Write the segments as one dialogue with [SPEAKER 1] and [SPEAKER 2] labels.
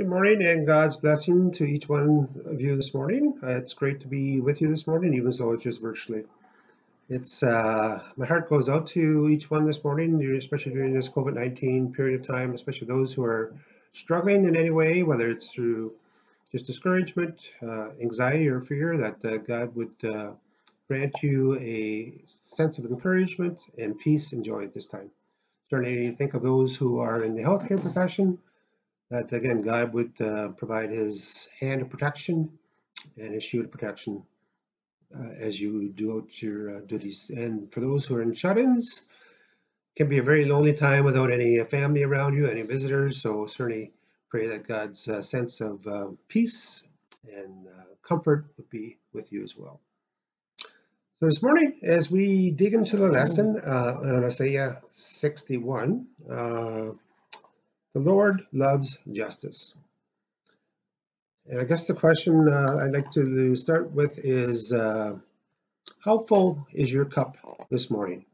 [SPEAKER 1] Good morning and God's blessing to each one of you this morning. Uh, it's great to be with you this morning, even though it's just virtually. It's uh, my heart goes out to each one this morning, especially during this COVID-19 period of time, especially those who are struggling in any way, whether it's through just discouragement, uh, anxiety, or fear, that uh, God would uh, grant you a sense of encouragement and peace and joy at this time. Certainly, think of those who are in the healthcare profession that again, God would uh, provide his hand of protection and his shield of protection uh, as you do out your uh, duties. And for those who are in shut-ins, can be a very lonely time without any family around you, any visitors. So certainly pray that God's uh, sense of uh, peace and uh, comfort would be with you as well. So this morning, as we dig into the lesson on Isaiah 61, the Lord loves justice. And I guess the question uh, I'd like to start with is uh, How full is your cup this morning?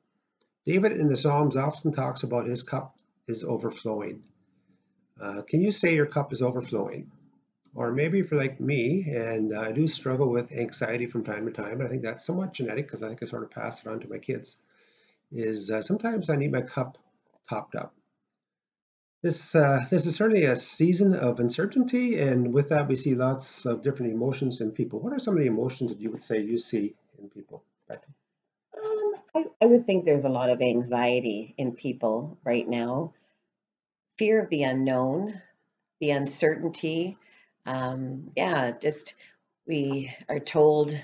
[SPEAKER 1] David in the Psalms often talks about his cup is overflowing. Uh, can you say your cup is overflowing? Or maybe if you're like me, and I do struggle with anxiety from time to time, and I think that's somewhat genetic because I think I sort of pass it on to my kids, is uh, sometimes I need my cup topped up. This, uh, this is certainly a season of uncertainty, and with that, we see lots of different emotions in people. What are some of the emotions that you would say you see in people?
[SPEAKER 2] Um, I, I would think there's a lot of anxiety in people right now. Fear of the unknown, the uncertainty. Um, yeah, just we are told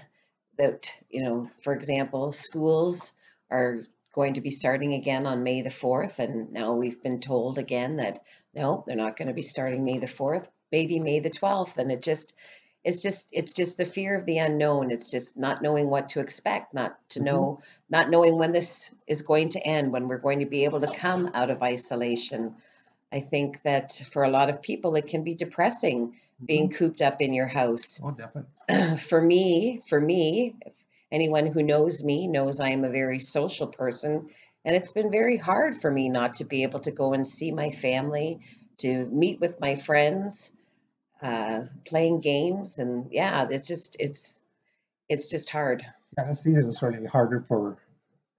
[SPEAKER 2] that, you know, for example, schools are going to be starting again on May the 4th. And now we've been told again that no, they're not going to be starting May the 4th, maybe May the 12th. And it just, it's just, it's just the fear of the unknown. It's just not knowing what to expect, not to mm-hmm. know, not knowing when this is going to end, when we're going to be able to come out of isolation. I think that for a lot of people, it can be depressing mm-hmm. being cooped up in your house.
[SPEAKER 1] Oh, definitely.
[SPEAKER 2] for me, for me, Anyone who knows me knows I am a very social person, and it's been very hard for me not to be able to go and see my family, to meet with my friends, uh, playing games, and yeah, it's just it's it's just hard.
[SPEAKER 1] Yeah, this season is certainly harder for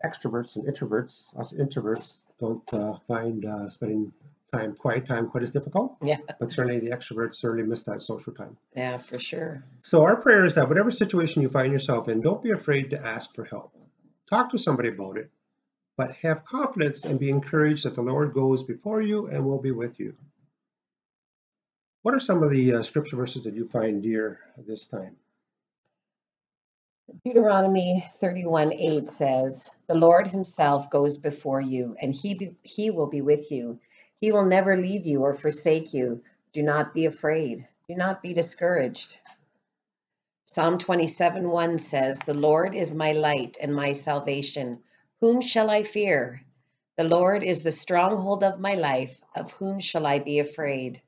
[SPEAKER 1] extroverts and introverts. Us introverts don't uh, find uh, spending time, quiet time, quite as difficult.
[SPEAKER 2] Yeah.
[SPEAKER 1] But certainly the extroverts certainly miss that social time.
[SPEAKER 2] Yeah, for sure.
[SPEAKER 1] So our prayer is that whatever situation you find yourself in, don't be afraid to ask for help. Talk to somebody about it, but have confidence and be encouraged that the Lord goes before you and will be with you. What are some of the uh, scripture verses that you find dear this time?
[SPEAKER 2] Deuteronomy 31 8 says, The Lord Himself goes before you, and He, be, he will be with you. He will never leave you or forsake you. Do not be afraid. Do not be discouraged. Psalm 27 1 says, The Lord is my light and my salvation. Whom shall I fear? The Lord is the stronghold of my life. Of whom shall I be afraid?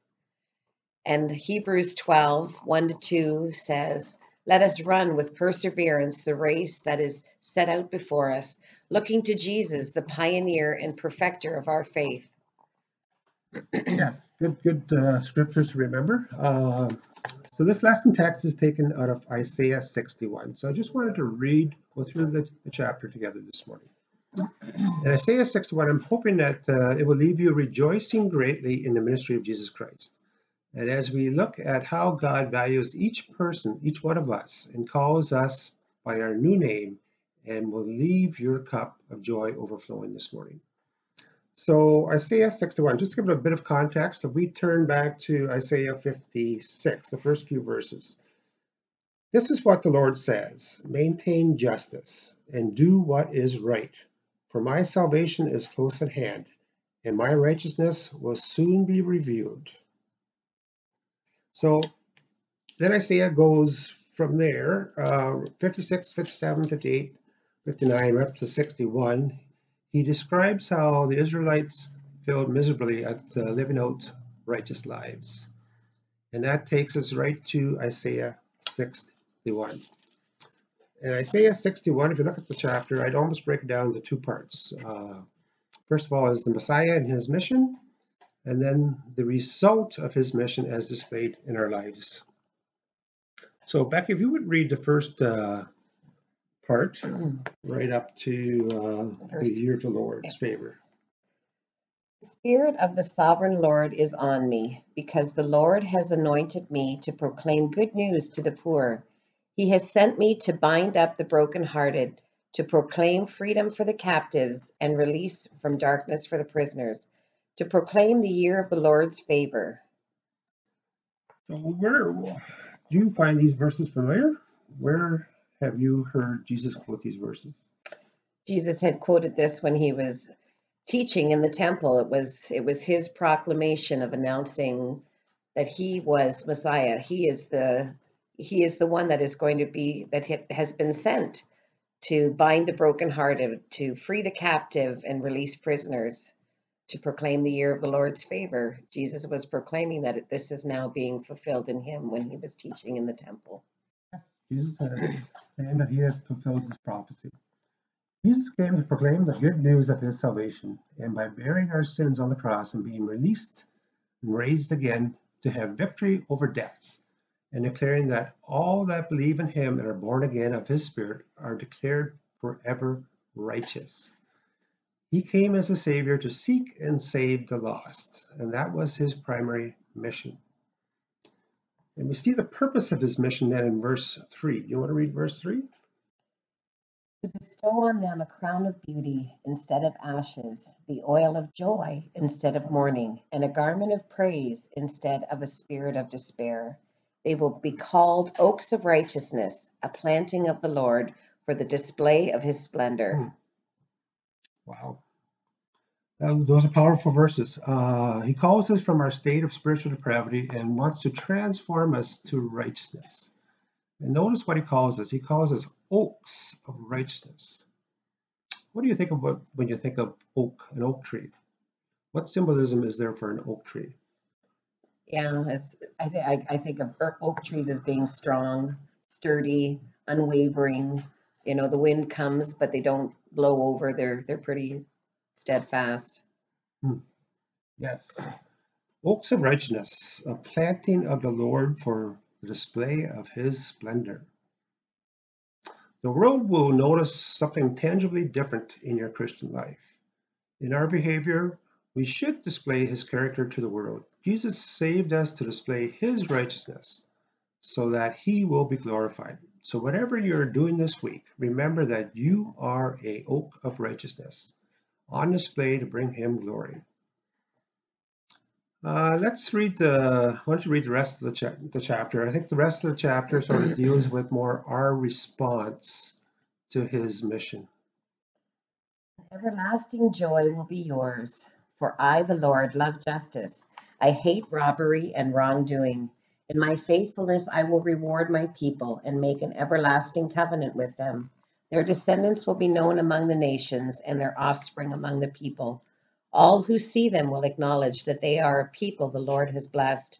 [SPEAKER 2] And Hebrews 12 1 to 2 says, Let us run with perseverance the race that is set out before us, looking to Jesus, the pioneer and perfecter of our faith
[SPEAKER 1] yes, good, good uh, scriptures to remember. Uh, so this lesson text is taken out of Isaiah 61. So I just wanted to read, go through the, the chapter together this morning. In Isaiah 61, I'm hoping that uh, it will leave you rejoicing greatly in the ministry of Jesus Christ. And as we look at how God values each person, each one of us, and calls us by our new name, and will leave your cup of joy overflowing this morning. So Isaiah 61, just to give it a bit of context, if we turn back to Isaiah 56, the first few verses, this is what the Lord says Maintain justice and do what is right, for my salvation is close at hand, and my righteousness will soon be revealed. So then Isaiah goes from there, uh, 56, 57, 58, 59, right up to 61 he describes how the Israelites failed miserably at uh, living out righteous lives. And that takes us right to Isaiah 61. In Isaiah 61, if you look at the chapter, I'd almost break it down into two parts. Uh, first of all, is the Messiah and his mission. and then the result of his mission as displayed in our lives. So, Becky, if you would read the first uh, part right up to uh, the year of the Lord's favor.
[SPEAKER 2] The Spirit of the sovereign Lord is on me, because the Lord has anointed me to proclaim good news to the poor. He has sent me to bind up the brokenhearted, to proclaim freedom for the captives and release from darkness for the prisoners, to proclaim the year of the Lord's favor.
[SPEAKER 1] So, where do you find these verses familiar? Where have you heard Jesus quote these verses?
[SPEAKER 2] Jesus had quoted this when he was teaching in the temple. It was it was his proclamation of announcing that he was Messiah. He is the he is the one that is going to be that has been sent to bind the brokenhearted, to free the captive and release prisoners, to proclaim the year of the Lord's favor. Jesus was proclaiming that this is now being fulfilled in him when he was teaching in the temple.
[SPEAKER 1] Jesus had claimed that he had fulfilled his prophecy. Jesus came to proclaim the good news of his salvation, and by bearing our sins on the cross and being released and raised again to have victory over death, and declaring that all that believe in him and are born again of his Spirit are declared forever righteous. He came as a Savior to seek and save the lost, and that was his primary mission. And we see the purpose of his mission then in verse 3. You want to read verse 3?
[SPEAKER 2] To bestow on them a crown of beauty instead of ashes, the oil of joy instead of mourning, and a garment of praise instead of a spirit of despair. They will be called oaks of righteousness, a planting of the Lord for the display of his splendor. Hmm.
[SPEAKER 1] Wow. Uh, those are powerful verses. Uh, he calls us from our state of spiritual depravity and wants to transform us to righteousness. And notice what he calls us. He calls us oaks of righteousness. What do you think about when you think of oak, an oak tree? What symbolism is there for an oak tree?
[SPEAKER 2] Yeah, I, th- I, I think of er- oak trees as being strong, sturdy, unwavering. You know, the wind comes, but they don't blow over. They're they're pretty steadfast. Hmm.
[SPEAKER 1] Yes. Oaks of righteousness, a planting of the Lord for the display of his splendor. The world will notice something tangibly different in your Christian life. In our behavior, we should display his character to the world. Jesus saved us to display his righteousness so that he will be glorified. So whatever you're doing this week, remember that you are a oak of righteousness on display to bring him glory. Uh, let's read the. Why don't you read the rest of the, cha- the chapter? I think the rest of the chapter sort of deals with more our response to his mission.
[SPEAKER 2] Everlasting joy will be yours, for I, the Lord, love justice. I hate robbery and wrongdoing. In my faithfulness, I will reward my people and make an everlasting covenant with them. Their descendants will be known among the nations and their offspring among the people. All who see them will acknowledge that they are a people the Lord has blessed.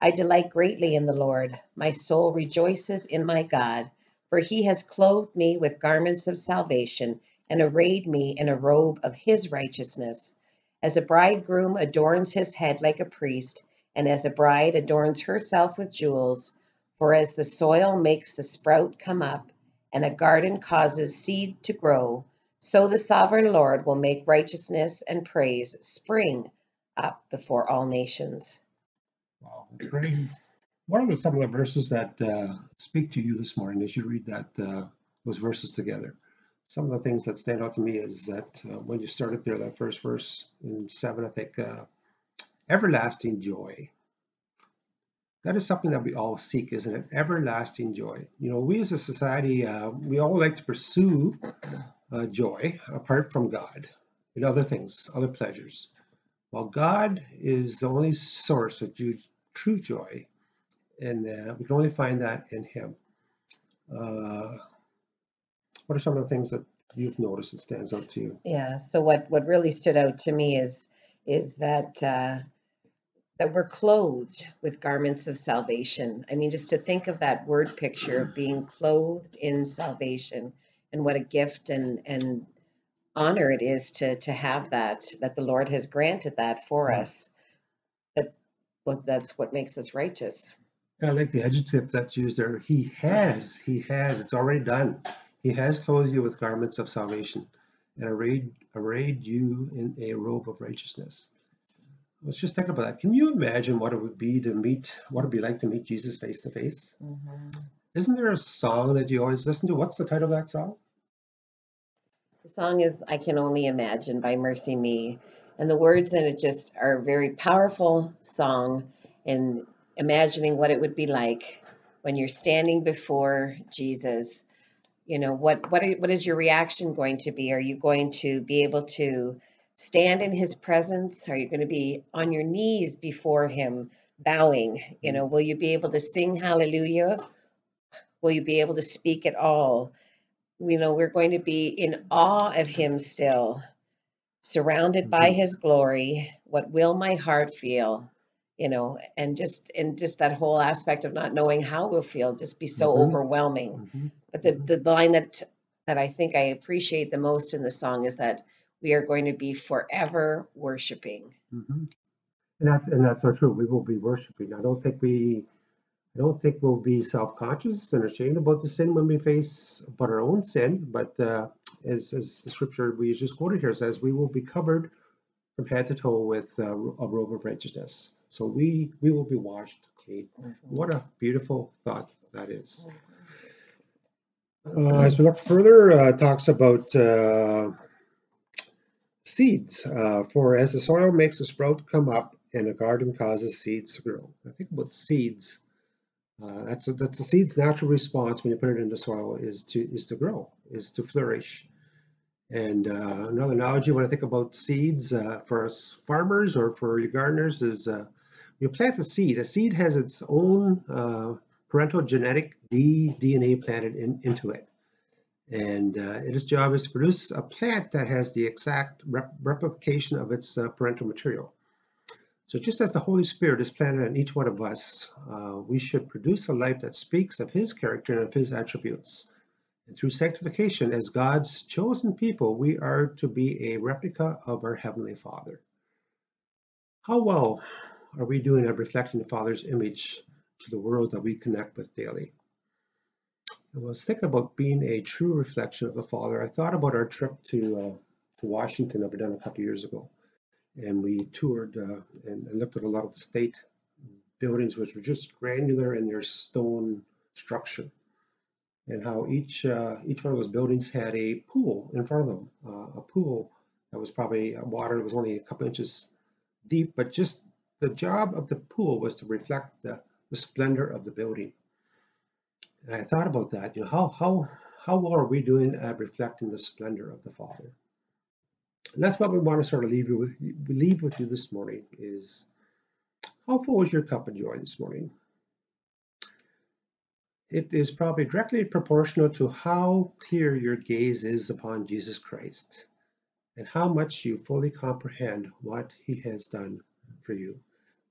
[SPEAKER 2] I delight greatly in the Lord. My soul rejoices in my God, for he has clothed me with garments of salvation and arrayed me in a robe of his righteousness. As a bridegroom adorns his head like a priest, and as a bride adorns herself with jewels, for as the soil makes the sprout come up, and a garden causes seed to grow, so the sovereign Lord will make righteousness and praise spring up before all nations.
[SPEAKER 1] Wow, that's great. What are some of the verses that uh, speak to you this morning as you read that uh, those verses together? Some of the things that stand out to me is that uh, when you started there, that first verse in seven, I think, uh, everlasting joy. That is something that we all seek, isn't it? Everlasting joy. You know, we as a society, uh, we all like to pursue uh, joy apart from God in other things, other pleasures. While God is the only source of true joy, and uh, we can only find that in Him. Uh, what are some of the things that you've noticed that stands out to you?
[SPEAKER 2] Yeah. So what what really stood out to me is is that uh, that we're clothed with garments of salvation. I mean, just to think of that word picture of being clothed in salvation, and what a gift and and honor it is to to have that that the Lord has granted that for us. well, that's what makes us righteous.
[SPEAKER 1] I like the adjective that's used there. He has, he has, it's already done. He has clothed you with garments of salvation and arrayed, arrayed you in a robe of righteousness. Let's just think about that. Can you imagine what it would be to meet, what it'd be like to meet Jesus face to face? Isn't there a song that you always listen to? What's the title of that song?
[SPEAKER 2] The song is I Can Only Imagine by MercyMe. And the words in it just are a very powerful song in imagining what it would be like when you're standing before Jesus. You know, what what what is your reaction going to be? Are you going to be able to stand in his presence? Are you going to be on your knees before him, bowing? You know, will you be able to sing hallelujah? Will you be able to speak at all? You know, we're going to be in awe of him still surrounded by
[SPEAKER 1] Mhm.
[SPEAKER 2] his glory what will my heart feel you know and just and just that whole aspect of not knowing how we'll feel just be so
[SPEAKER 1] Mhm.
[SPEAKER 2] overwhelming
[SPEAKER 1] Mhm.
[SPEAKER 2] but the
[SPEAKER 1] Mhm.
[SPEAKER 2] the line that that i think i appreciate the most in the song is that we are going to be forever worshiping
[SPEAKER 1] Mhm. And that's and that's so true. We will be worshiping. I don't think we I don't think we'll be self-conscious and ashamed about the sin when we face but our own sin, but uh, as, as the scripture we just quoted here says, we will be covered from head to toe with uh, a robe of righteousness. So we we will be washed clean. What a beautiful thought that is. Uh, as we look further, uh, talks about uh, seeds. Uh, for as the soil makes the sprout come up, and the garden causes seeds to grow. I think about seeds. Uh, that's a, that's the seed's natural response when you put it in the soil is to is to grow, is to flourish. And uh, another analogy when I think about seeds uh, for us farmers or for gardeners is uh, you plant a seed. A seed has its own uh, parental genetic D, DNA planted in, into it. And uh, its job is to produce a plant that has the exact rep- replication of its uh, parental material. So just as the Holy Spirit is planted in each one of us, uh, we should produce a life that speaks of His character and of His attributes. And through sanctification, as God's chosen people, we are to be a replica of our Heavenly Father. How well are we doing at reflecting the Father's image to the world that we connect with daily? I was thinking about being a true reflection of the Father. I thought about our trip to uh, to Washington that we done a couple years ago, and we toured uh, and, and looked at a lot of the state buildings, which were just granular in their stone structure, and how each uh, each one of those buildings had a pool in front of them, uh, a pool that was probably uh, water that was only a couple inches deep, but just the job of the pool was to reflect the, the splendor of the building. And I thought about that. You know, how how how well are we doing at reflecting the splendor of the Father? And that's what we want to sort of leave you with, leave with you this morning. Is how full is your cup of joy this morning? It is probably directly proportional to how clear your gaze is upon Jesus Christ and how much you fully comprehend what He has done for you.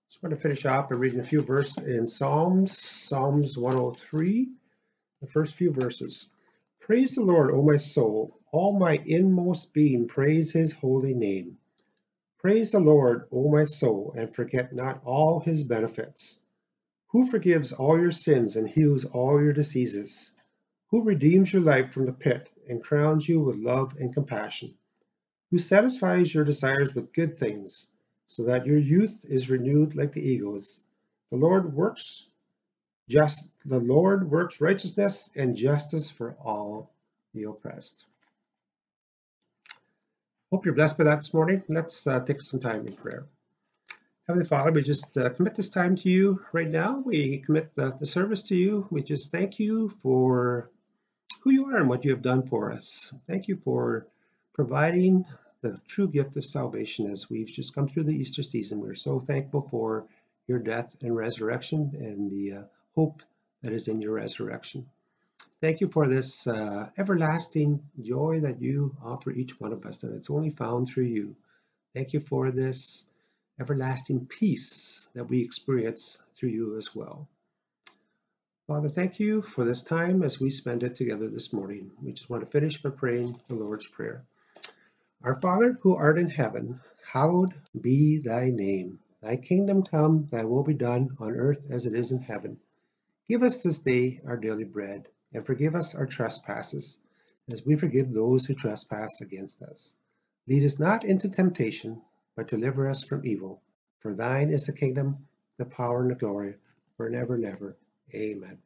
[SPEAKER 1] Just want to finish off by reading a few verses in Psalms, Psalms 103, the first few verses. Praise the Lord, O my soul, all my inmost being, praise his holy name. Praise the Lord, O my soul, and forget not all his benefits. Who forgives all your sins and heals all your diseases? Who redeems your life from the pit and crowns you with love and compassion? Who satisfies your desires with good things? so that your youth is renewed like the eagles. The Lord works just the Lord works righteousness and justice for all the oppressed. Hope you're blessed by that this morning. Let's uh, take some time in prayer. Heavenly Father, we just uh, commit this time to you right now. We commit the, the service to you. We just thank you for who you are and what you have done for us. Thank you for providing the true gift of salvation as we've just come through the Easter season. We're so thankful for your death and resurrection and the uh, hope that is in your resurrection. Thank you for this uh, everlasting joy that you offer each one of us, and it's only found through you. Thank you for this everlasting peace that we experience through you as well. Father, thank you for this time as we spend it together this morning. We just want to finish by praying the Lord's Prayer. Our Father who art in heaven, hallowed be thy name. Thy kingdom come, thy will be done on earth as it is in heaven. Give us this day our daily bread, and forgive us our trespasses, as we forgive those who trespass against us. Lead us not into temptation, but deliver us from evil. For thine is the kingdom, the power, and the glory, forever and ever. Amen.